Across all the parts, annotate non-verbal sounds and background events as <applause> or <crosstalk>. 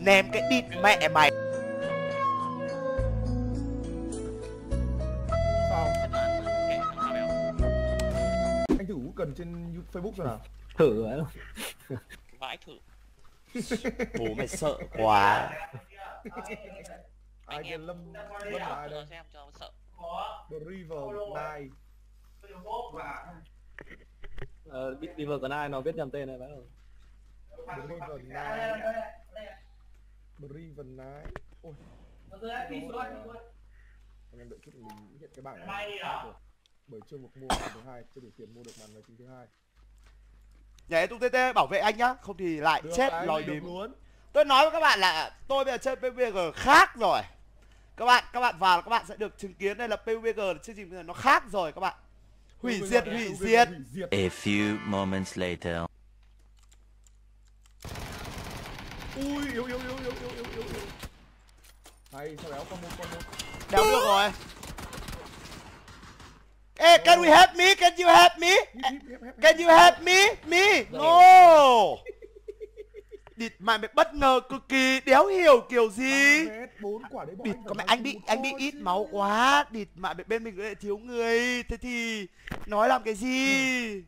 ném cái địt mẹ mày. Sao? Anh thử cần trên Facebook rồi nào? thử vãi thử. Bố mày sợ quá. Ai kia Lâm Lâm là ai đây? xem cho sợ. The River Nine ờ, vừa còn ai nó viết nhầm tên này phải không? The River Nine River Nine Ôi Anh em đợi chút mình hiện cái bảng này. Được. Bởi chưa một mua màn thứ hai chưa đủ tiền mua được màn máy tính thứ hai. Nhảy tung tê bảo vệ anh nhá không thì lại Được chết lòi bìm. luôn. Tôi nói với các bạn là tôi bây giờ chơi PUBG khác rồi. Các bạn các bạn vào các bạn sẽ được chứng kiến đây là PUBG là chương trình bây giờ nó khác rồi các bạn. Hủy diệt hủy diệt. Hủy diệt. A few moments later. Ui yếu yếu yếu yếu yếu yếu yếu yếu Hay sao béo con một con một đéo được rồi Ê, can we help me? Can you help me? Can you help me? Me? No. Địt mày mày bất ngờ cực kỳ, đéo hiểu kiểu gì. Địt có mẹ anh bị anh bị ít máu quá, địt mẹ bên mình lại thiếu người, thế thì nói làm cái gì?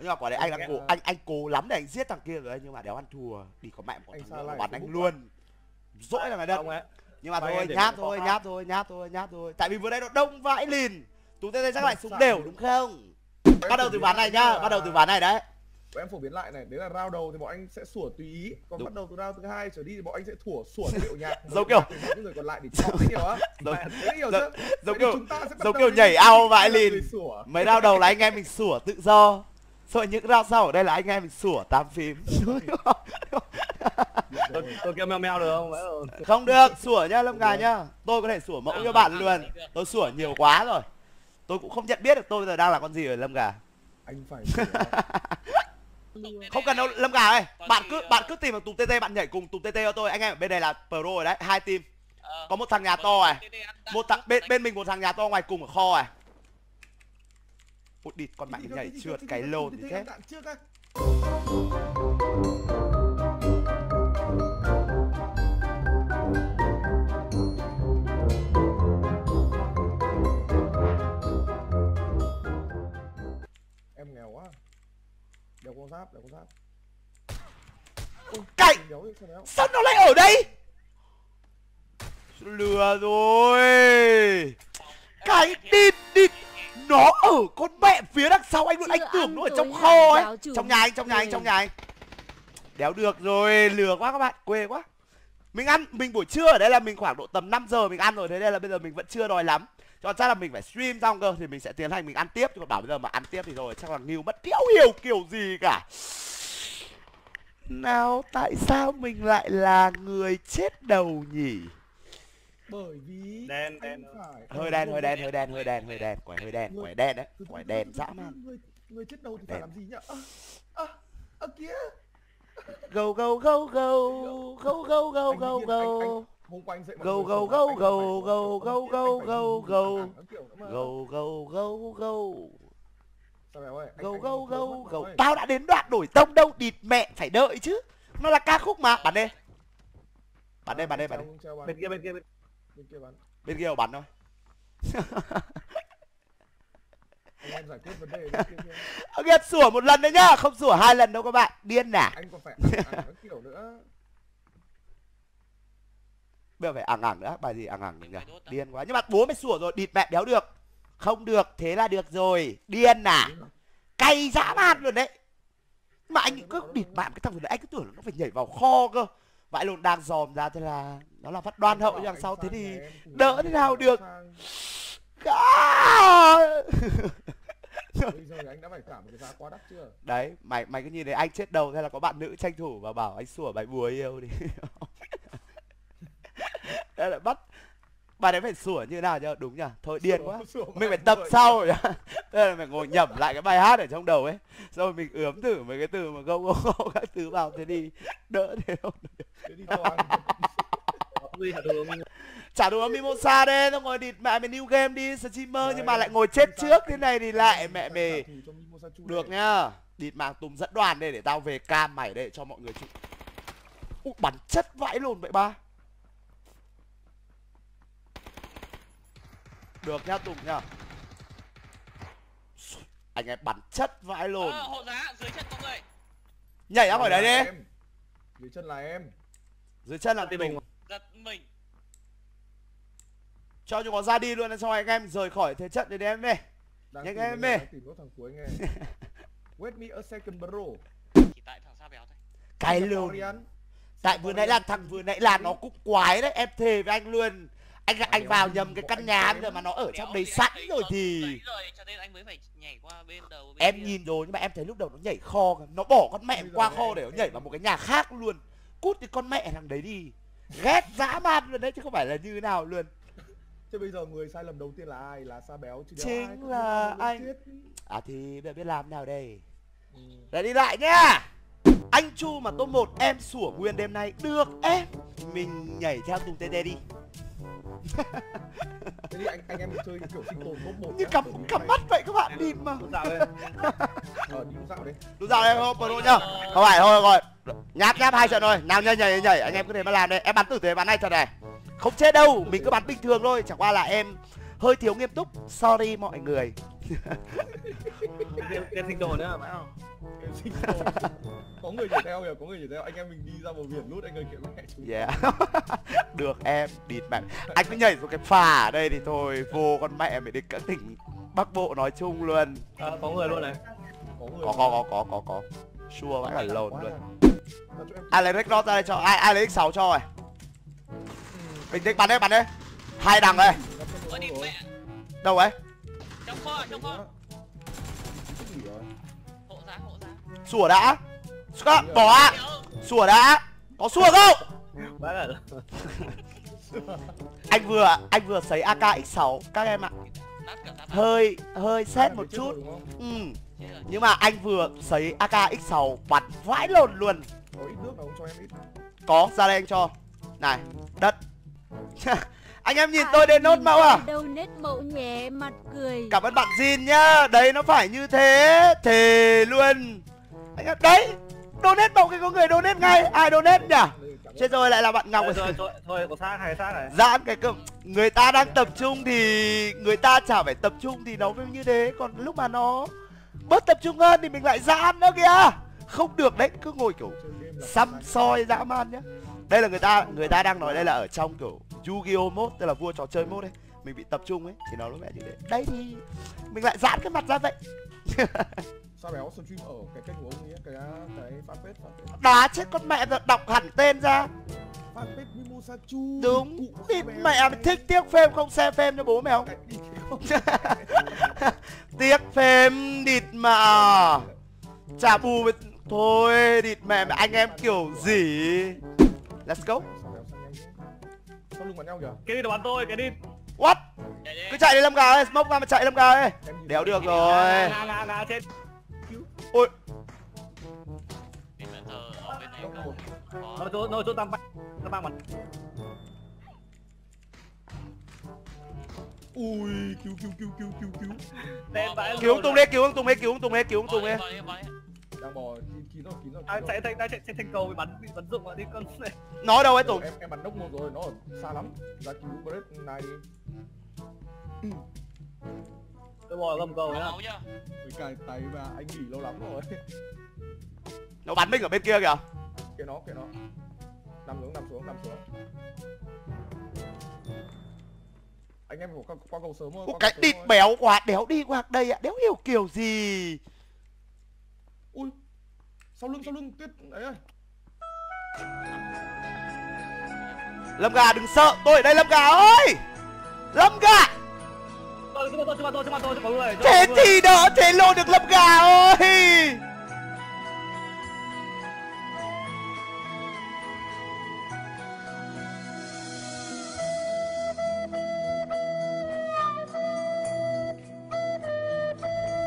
Nhưng mà quả đấy anh đã cố anh anh cố lắm để anh giết thằng kia rồi nhưng mà đéo ăn thua. Đi có mẹ một Anh thằng nữa bắn anh luôn. Dỗi là mày đất. Nhưng mà thôi nháp thôi, nháp thôi, nháp thôi, nháp thôi. Tại vì vừa đây nó đông vãi lìn. Tú tê chắc lại súng đều đúng không? Bắt đầu từ ván này nhá, bắt đầu từ ván này đấy. Bọn em phổ biến lại này, đấy là round đầu thì bọn anh sẽ sủa tùy ý Còn Đúng. bắt đầu từ round thứ hai trở đi thì bọn anh sẽ thủa sủa điệu nhạc <laughs> Giống kiểu- những người còn lại để chọn hiểu á hiểu <laughs> giống- kiểu- chúng ta sẽ bắt giống kiểu nhảy ao vãi lìn. Mấy round đầu là anh em mình sủa tự do. Rồi những round sau ở đây là anh em mình sủa tam phím. tôi, tôi kêu meo meo được không không được, sủa nhá Lâm Gà nhá. Tôi có thể sủa mẫu cho bạn luôn. Tôi sủa nhiều quá rồi. Tôi cũng không nhận biết được tôi bây giờ đang là con gì rồi Lâm Gà. Anh phải <laughs> Không cần đâu Lâm Gà ơi. Bạn cứ bạn cứ tìm vào tùng TT bạn nhảy cùng tùng TT cho tôi. Anh em ở bên này là pro rồi đấy, hai team. Ờ. Có một thằng nhà to này. Một thằng bên bên mình một thằng nhà to ngoài cùng ở kho này. Một địt con mạnh nhảy trượt cái lồn thì thế Em nghèo quá Đéo con giáp, đéo con giáp cậy, Sao nó lại ở đây Lừa rồi Cái địt nó ở con mẹ phía đằng sau anh luôn anh tưởng nó ở trong kho ấy. trong nhà anh trong nhà anh trong nhà anh đéo được rồi lừa quá các bạn quê quá. Mình ăn mình buổi trưa ở đây là mình khoảng độ tầm 5 giờ mình ăn rồi thế nên là bây giờ mình vẫn chưa đói lắm. Cho chắc là mình phải stream xong cơ thì mình sẽ tiến hành mình ăn tiếp. Chứ còn bảo bây giờ mà ăn tiếp thì rồi chắc là nghiêu mất đéo hiểu kiểu gì cả. Nào tại sao mình lại là người chết đầu nhỉ Bởi vì Đen, đen. phải hơi đen hơi đen hơi đen hơi đen hơi đen quẻ hơi đen quẻ đen đấy quẻ đen dã man. Người, người chết đầu thì phải làm gì nhỉ? Ơ, ơ, ơ kìa go go go go go go go go go Hôm qua anh mọi Go, go, go, go, go, go, go, go, go. go go go go go mất go rồi. tao đã đến đoạn đổi tông đâu địt mẹ phải đợi chứ. Nó là ca khúc mà. Bắn đi bắn đi bắn đi bắn bắn. bên kia bên kia bên kia bắn. bên kia bắn thôi. <laughs> Anh em giải quyết vấn đề bên kia <laughs> kia. sủa một lần đấy nhá. Không sủa hai lần đâu các bạn. Điên à? Anh còn phải <laughs> các kiểu nữa. bây giờ phải ẳng ẳng nữa. Bài gì ẳng ẳng nhỉ điên quá. Nhưng mà bố mày sủa rồi. Địt mẹ đéo được. Không được. Thế là được rồi. Điên à? Cay dã man luôn đấy. Mà anh cứ địt bạn cái thằng vừa nãy anh cứ tưởng là nó phải nhảy vào kho cơ. Vãi lộn đang dòm ra thế là nó là phát đoan hậu đằng sau thế thì đỡ thế nào được. sang. Bây giờ thì anh đã phải trả một cái giá quá đắt chưa? đấy mày mày cứ nhìn thấy anh chết đầu thế là có bạn nữ tranh thủ và bảo anh sủa bài bùa yêu đi. <laughs> Đây là bắt bài đấy phải sủa như nào nhá đúng nhá thôi điên quá. Sủa- mình phải tập sau nhá <laughs> đây là phải ngồi nhẩm lại cái bài hát ở trong đầu ấy. Rồi mình ướm thử mấy cái từ mà gâu gâu gâu các thứ vào thế đi đỡ thế không? Thế đi cho anh. Duy hả đường trả đồ mimosa đây xong rồi địt mẹ mày new game đi streamer nhưng mà lại ngồi chết trước thế này thì lại mẹ mày được nhá. Địt mạng tùng dẫn đoàn đây để tao về cam mày đây cho mọi người chụp Ui, bắn chất vãi lồn vậy ba. Được nha tùng nha anh em bắn chất vãi lồn Ờ, hộ giá dưới chân có người. Nhảy ra khỏi đấy đi. dưới chân là em. Dưới chân là Tìm tùng mình. Giật mình. Cho chúng nó ra đi luôn xong anh em rời khỏi thế trận đi đi em đi đang Nhanh em đang tìm nốt thằng cuối nghe. <laughs> Wait me a second bro. Chỉ tại thằng sa béo thôi. Cái Singaporean. tại vừa nãy là thằng vừa nãy là nó cũng quái đấy em thề với anh luôn. Anh anh vào nhầm cái căn nhà bây giờ mà nó ở trong đấy sẵn thì rồi thì. đấy rồi cho nên anh mới phải nhảy qua bên đầu bên em kia. nhìn rồi nhưng mà em thấy lúc đầu nó nhảy kho nó bỏ con mẹ qua kho để nó nhảy vào một cái nhà khác luôn. Cút cái con mẹ thằng đấy đi ghét dã man luôn. Đấy chứ không phải là như thế nào luôn. Thế bây giờ người sai lầm đầu tiên là ai? Là sa béo chứ Chính ai là anh. chết. à thì bây giờ biết làm nào đây? Ừ. Để đi lại nhá. Anh Chu mà top 1 em sủa nguyên đêm nay. Được em. Mình nhảy theo Tùng TT đi. Thế thì anh anh em chơi kiểu sinh tồn top một Như cắm cắm mắt vậy các bạn đi mà. Dạo đây. <laughs> ờ đi. Dạo đi Đúng pro nhá. Không phải thôi rồi Nháp nháp hai trận thôi. Nào nhảy nhảy nhảy Anh em cứ thế mà làm đây. Em bắn tử tế bắn này trận này. Không chết đâu. Mình cứ bắn bình thường thôi. Chẳng qua là em hơi thiếu nghiêm túc. Sorry mọi người. Cái sinh đồ nữa phải không? Em sinh tồn có người nhảy theo kìa có người nhảy theo. Anh em mình đi ra bờ biển lút anh ơi kiểu mẹ chúng Yeah. <laughs> Được em Địt mẹ Anh cứ nhảy xuống cái phà ở đây thì thôi. Vô con mẹ mày đến các tỉnh Bắc Bộ nói chung luôn. Ờ, có người luôn này. có người có có có có có có. Sure vãi cả lồn luôn ai lấy Red Dot ra đây cho ai ai lấy x6 cho rồi. Bình tĩnh bắn đấy bắn đấy hai đằng đây. Đâu ấy? Trong kho trong kho. Hộ giá hộ giá. Sủa đã. Scott, bỏ ạ. Béo, sủa đã. Có sủa không? Anh vừa anh vừa sấy AK X6 các em ạ hơi hơi xét một chút. ừ. Nhưng mà anh vừa sấy AK X6 bắn vãi lồn luôn. Có ra đây anh cho. Này đất. <laughs> Anh em nhìn tôi đến nốt mẫu à? đâu nết mẫu nhé mặt cười. Cảm ơn bạn Jin nhá. Đấy nó phải như thế. Thề luôn. Anh em đấy Donate bầu cái có người donate ngay. Ai donate nhỉ. Chết rồi lại là bạn Ngọc. Thôi, thôi, thôi, thôi, có xác hay xác này. Giãn cái cơm Người ta đang tập trung thì Người ta chả phải tập trung thì nó mới như thế. Còn lúc mà nó Bớt tập trung hơn thì mình lại giãn nữa kìa. Không được đấy Cứ ngồi kiểu xăm soi dã man nhá. Đây là người ta Người ta đang nói đây là ở trong kiểu Yu-Gi-Oh mode Tức là vua trò chơi mode ấy. Mình bị tập trung ấy Thì nó mới như thế. Đấy thì Mình lại giãn cái mặt ra vậy <laughs> Sao béo stream ở cái kênh của ông ấy cái cái fanpage fanpage? Đá chết con mẹ rồi đọc hẳn tên ra. Fanpage Mimosa Chu Đúng Thì mẹ mày thích tiếc phim không xem phim cho bố mày không? <laughs> Tiếc phim địt mà Trả bù với... Thôi địt mẹ mày anh em kiểu gì? Let's go. Sao lưng bắn nhau kìa? Cái đi đồ bắn tôi, cái đi. What. Cứ chạy đi lâm gà ơi Smoke ra mà chạy lâm gà ơi. Đéo được rồi. Ngà, ngà, ngà, trên. Ôi ở bên này Nó chỗ, nó chỗ tam băng. Tam băng bắn. Ui cứu cứu cứu cứu cứu cứu Tên bãi Cứu ông Tùng đi cứu ông Tùng đi cứu ông Tùng đi cứu ông Tùng đi đang bò kín kín rồi kín rồi À, kín chạy, rồi. chạy, chạy, thành cầu bị bắn, bị bắn dụng vào đi con này. Nói đâu ấy Tùng em em bắn đốc một rồi nó ở xa lắm ra cứu break này đi Bò gầm cầu nhá. với cài tay và anh nghỉ lâu lắm rồi. <laughs> Nó bắn mình ở bên kia kìa. Kệ nó kệ nó. Nằm xuống nằm xuống nằm xuống. Anh em qua, qua cầu sớm thôi Ủa, cái địt béo quá đéo đi qua đây ạ Đéo hiểu kiểu gì? Ui sau lưng sau lưng tuyết đấy ơi. Lâm gà đừng sợ Tôi ở đây Lâm gà ơi. Lâm gà Thế thì đỡ thế lô được Lâm gà ơi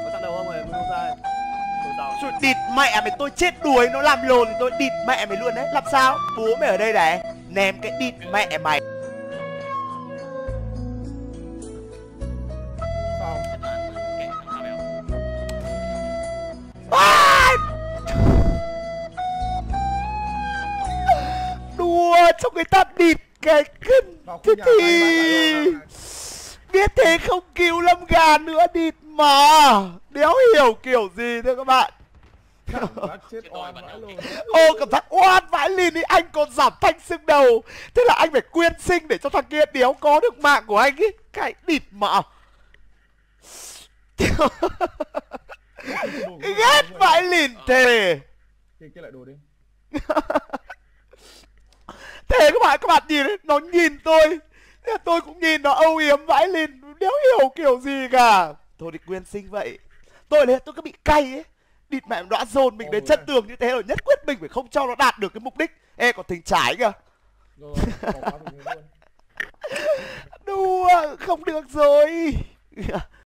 Có không rồi, địt mẹ mày tôi chết đuối Nó làm lồn thì tôi địt mẹ mày luôn đấy Làm sao Bố mày ở đây này Ném cái địt mẹ mày cho người ta địt cái cân vào thế thì biết thế không cứu lâm gà nữa địt mà. Đéo hiểu kiểu gì thưa các bạn? Ô cảm giác oan vãi lìn đi anh còn giảm thanh xương đầu. Thế là anh phải quyên sinh để cho thằng kia đéo có được mạng của anh ấy cái địt mà. <laughs> Ghét vãi lìn thề. Kia kia lại đồ đi <laughs> thế các bạn các bạn nhìn đấy nó nhìn tôi. Thế tôi cũng nhìn nó âu yếm vãi lìn đéo hiểu kiểu gì cả. Thôi thì quyên sinh vậy. Tôi là tôi cứ bị cay ấy. Địt mẹ đã dồn mình đến chân tường như thế rồi nhất quyết mình phải không cho nó đạt được cái mục đích. Ê còn thình trái kìa. Rồi <laughs> đùa không được rồi